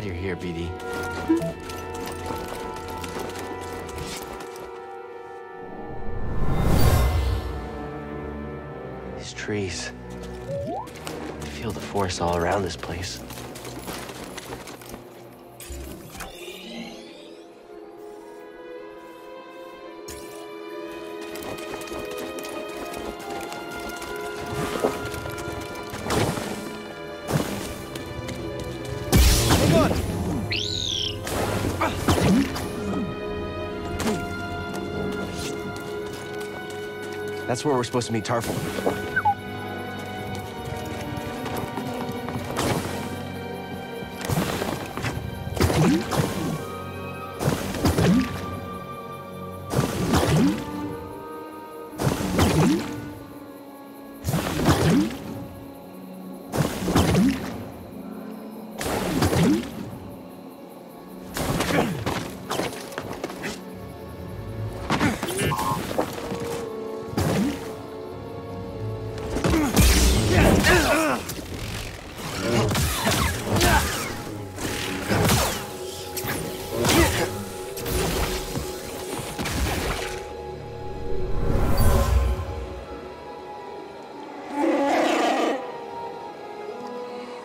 glad you're here, BD. These trees. I feel the force all around this place. That's where we're supposed to meet Tarfful.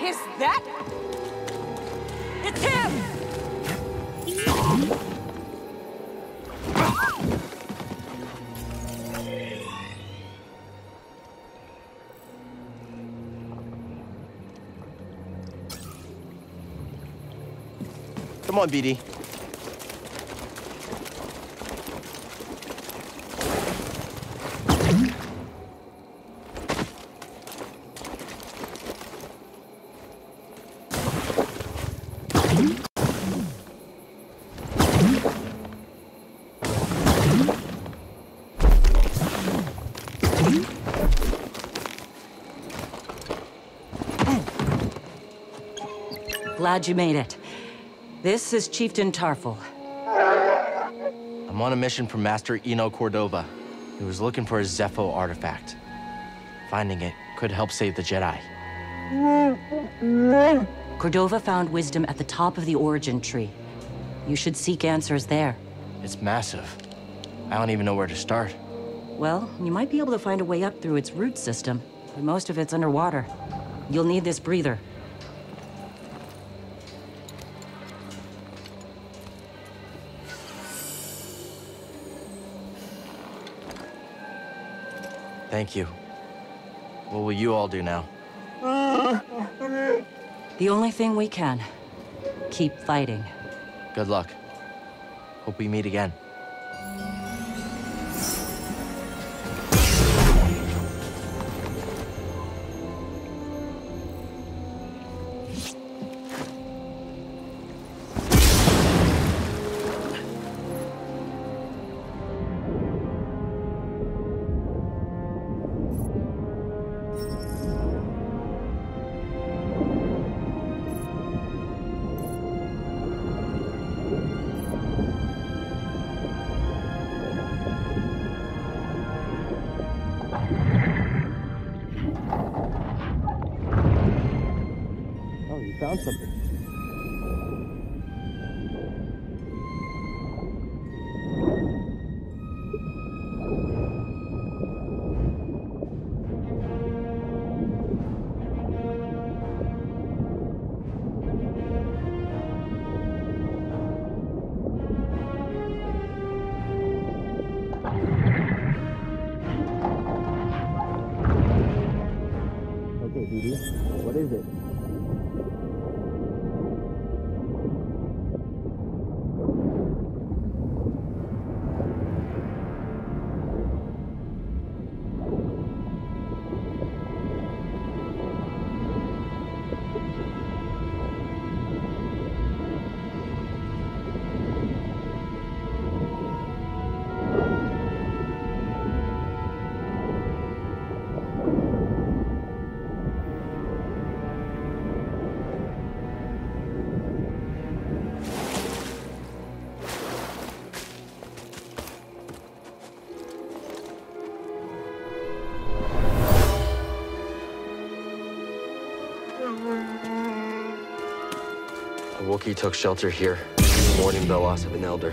Is that? It's him! Come on, BD. Glad you made it. This is Chieftain Tarfful. I'm on a mission from Master Eno Cordova. He was looking for a Zeffo artifact. Finding it could help save the Jedi. Cordova found wisdom at the top of the origin tree. You should seek answers there. It's massive. I don't even know where to start. Well, you might be able to find a way up through its root system, but most of it's underwater. You'll need this breather. Thank you. What will you all do now? The only thing we can. Keep fighting. Good luck. Hope we meet again. Oh, Wookiee took shelter here, mourning the loss of an elder.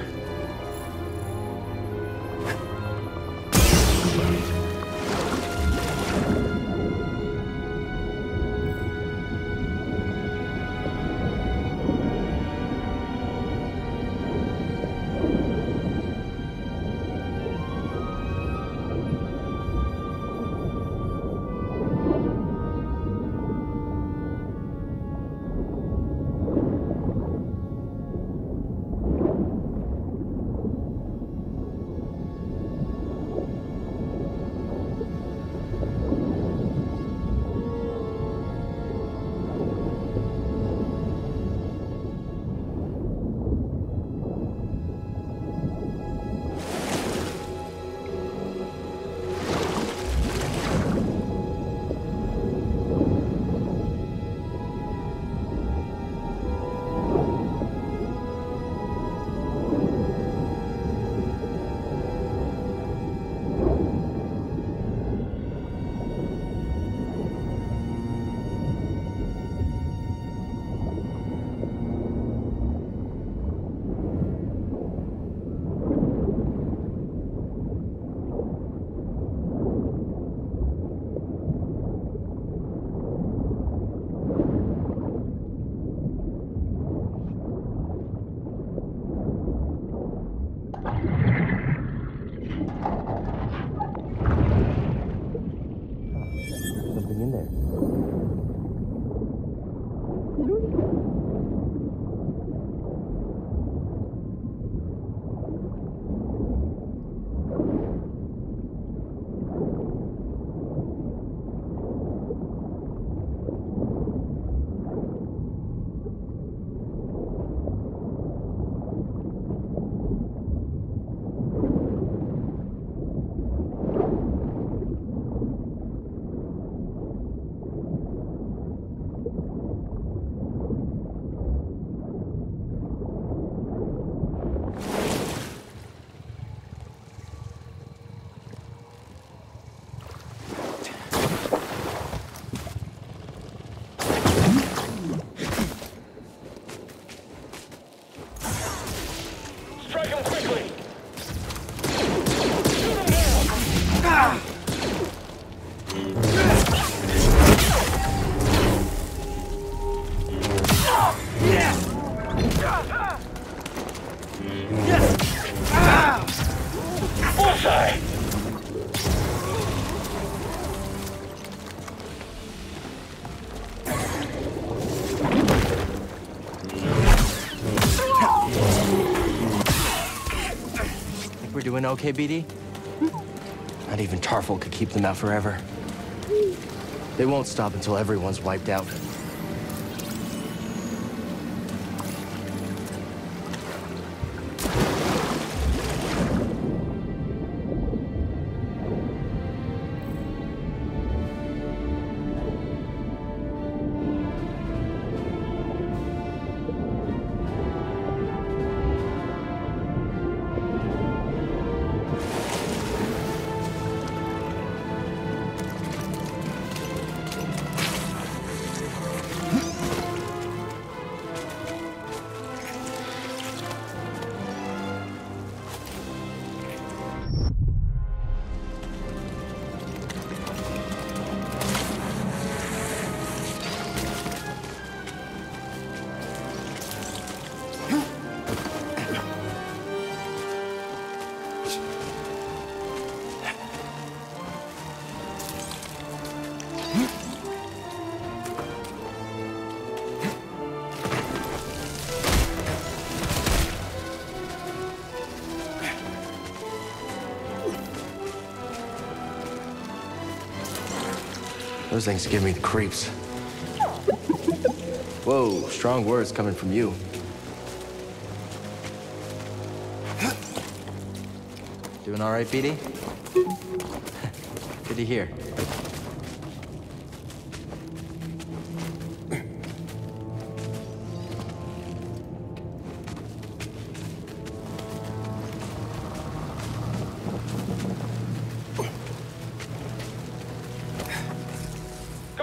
Doing okay, BD? Hmm. Not even Tarfful could keep them out forever. They won't stop until everyone's wiped out. Those things give me the creeps. Whoa, strong words coming from you. Doing all right, BD? Good to hear.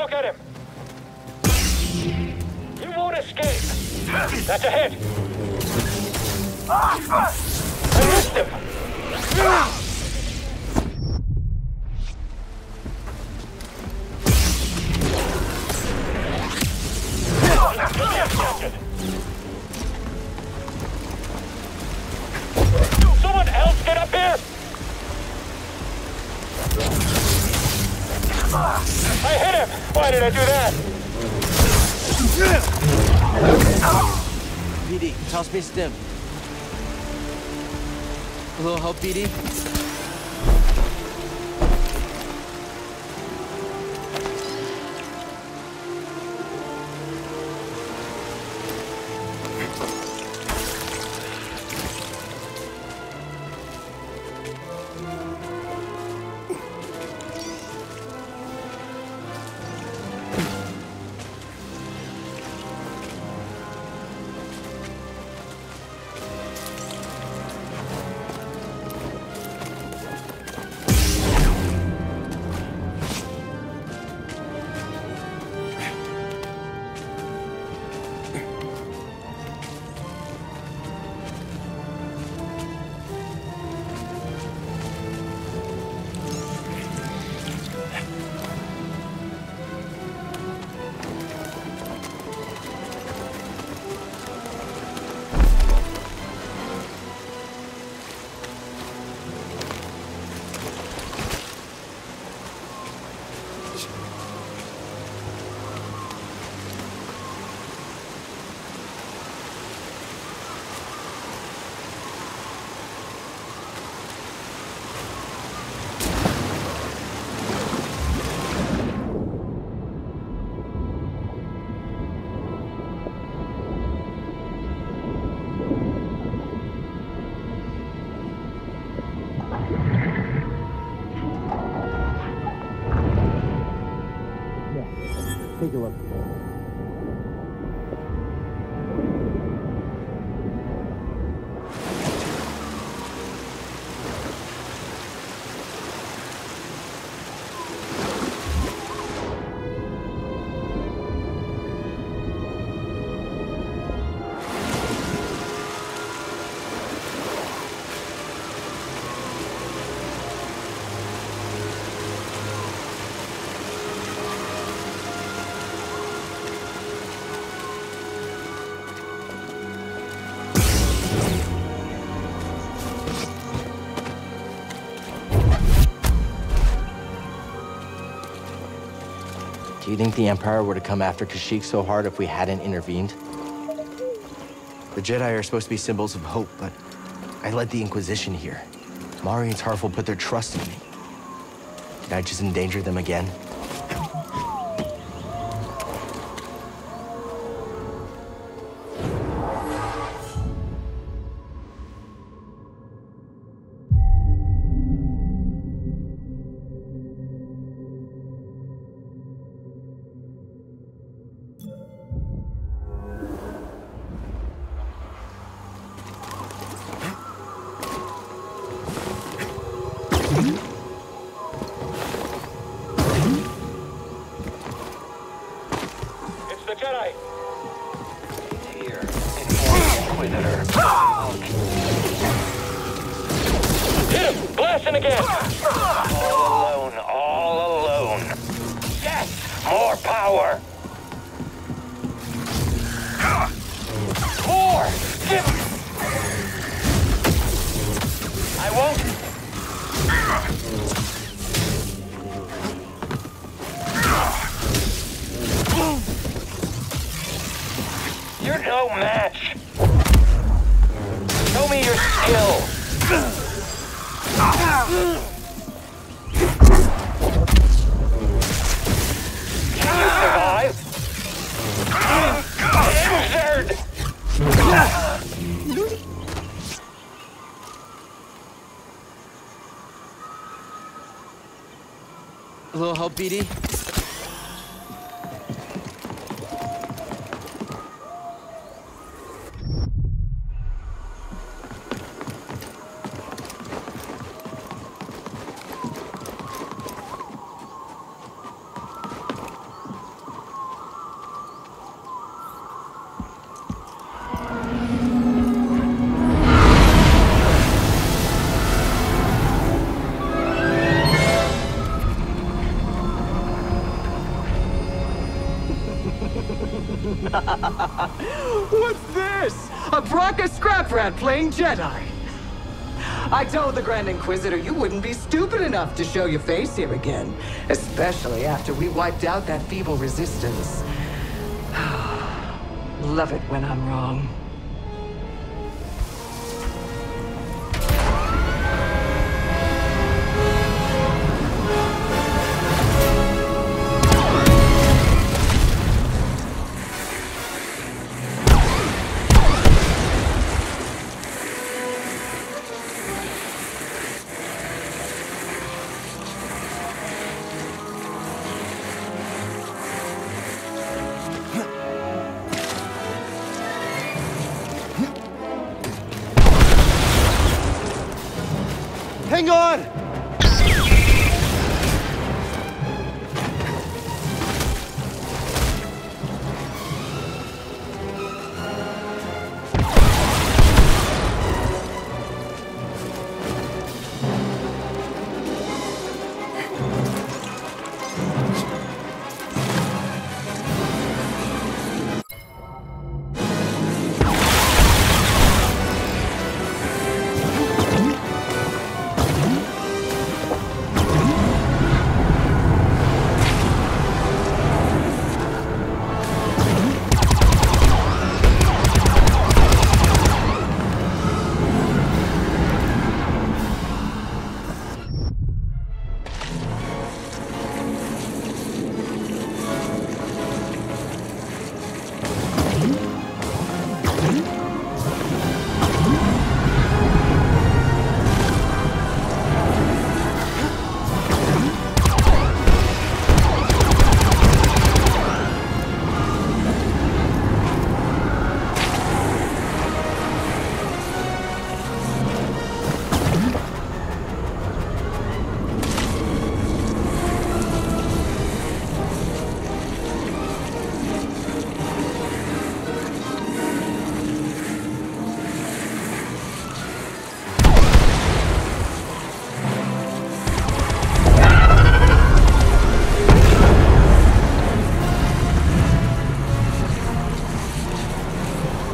Look at him! You won't escape! That's a hit! Ah! I missed him! A stim. Little help, BD? Do you think the Empire would have come after Kashyyyk so hard if we hadn't intervened? The Jedi are supposed to be symbols of hope, but I led the Inquisition here. Mari and Tarfful put their trust in me. Did I just endanger them again? Blasting A little help, BD? Jedi. I told the Grand Inquisitor you wouldn't be stupid enough to show your face here again. Especially after we wiped out that feeble resistance. Love it when I'm wrong.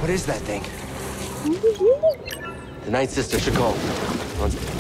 What is that thing? The Night Sister should call. One second.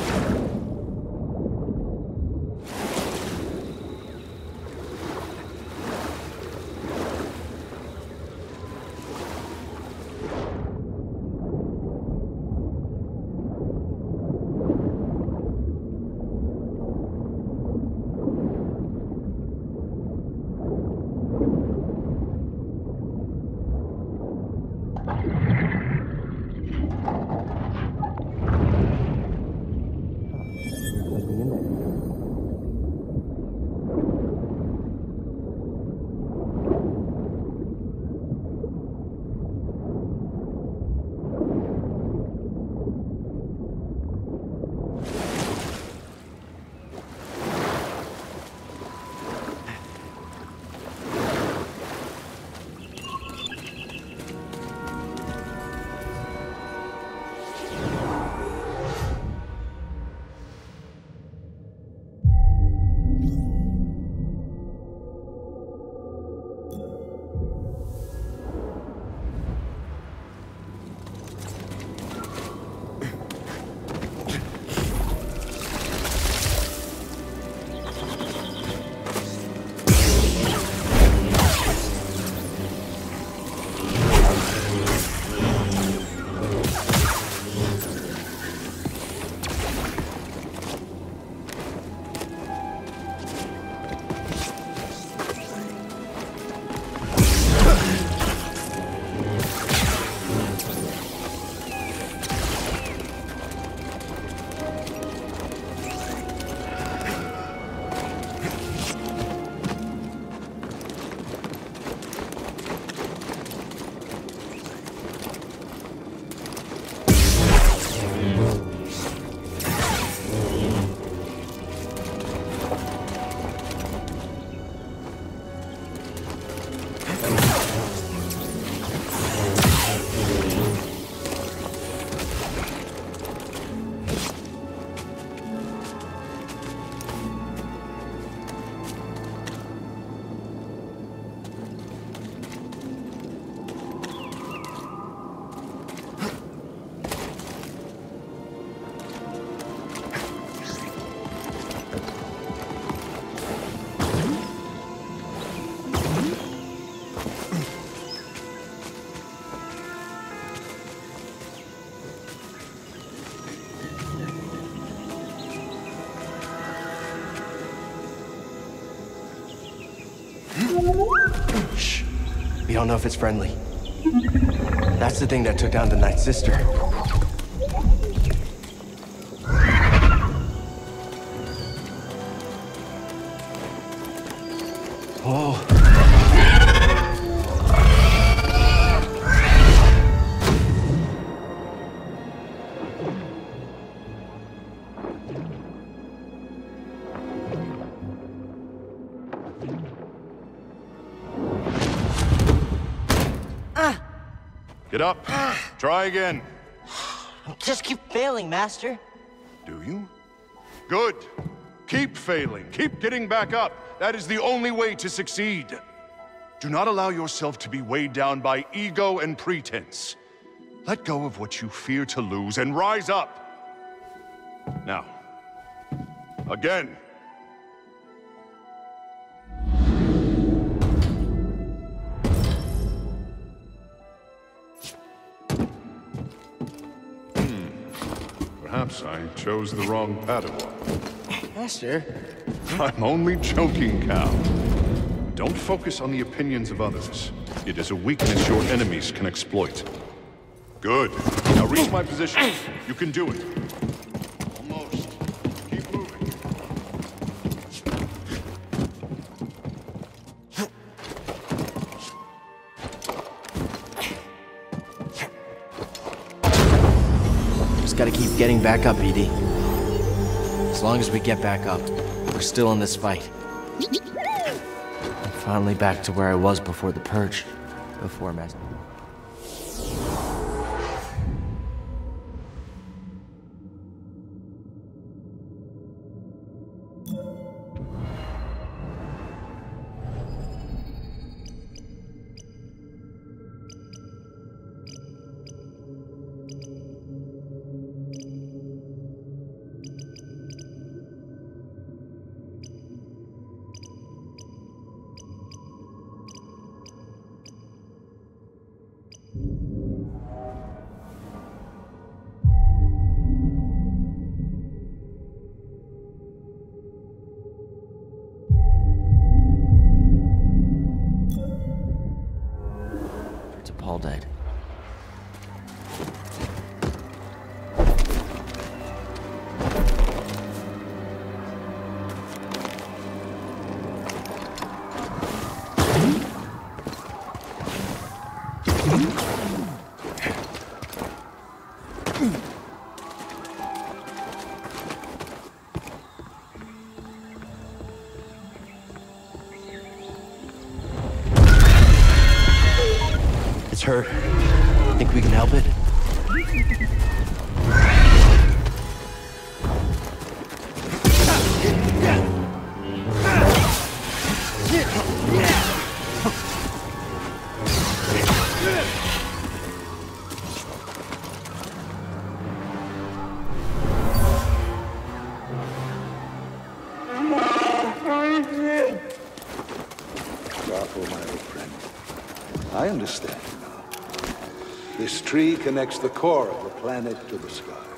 Don't know if it's friendly. That's the thing that took down the Night Sister. Get up. Try again. Just keep failing, Master. Do you? Good. Keep failing. Keep getting back up. That is the only way to succeed. Do not allow yourself to be weighed down by ego and pretense. Let go of what you fear to lose and rise up. Now, again. Perhaps I chose the wrong Padawan. Master? I'm only joking, Cal. Don't focus on the opinions of others. It is a weakness your enemies can exploit. Good. Now reach my position. You can do it. Gotta keep getting back up, BD. As long as we get back up, we're still in this fight. I'm finally back to where I was before the purge. Before Master. Her. Think we can help it? My old friend. I understand. This tree connects the core of the planet to the sky.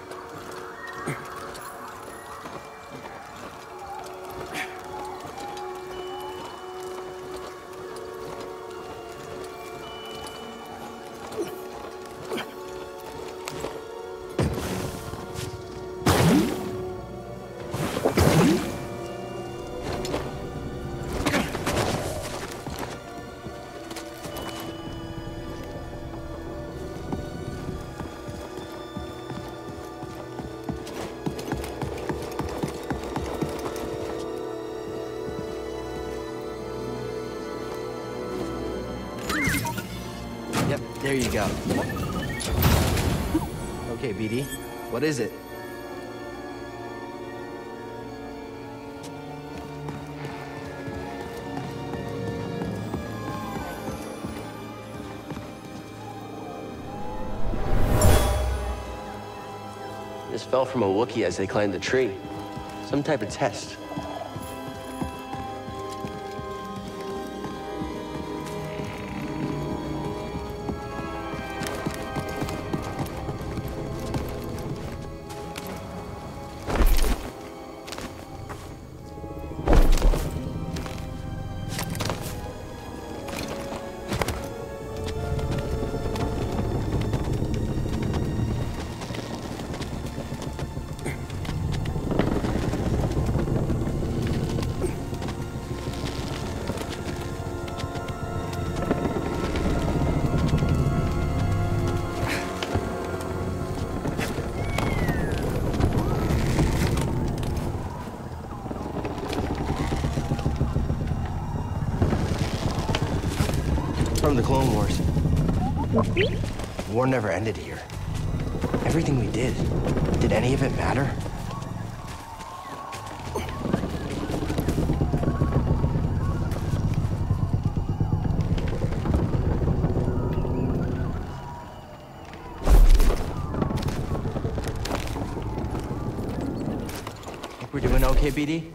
There you go. Okay, BD, what is it? This fell from a Wookiee as they climbed the tree. Some type of test. From the Clone Wars. War never ended here. Everything we did, did any of it matter? We're doing okay, BD?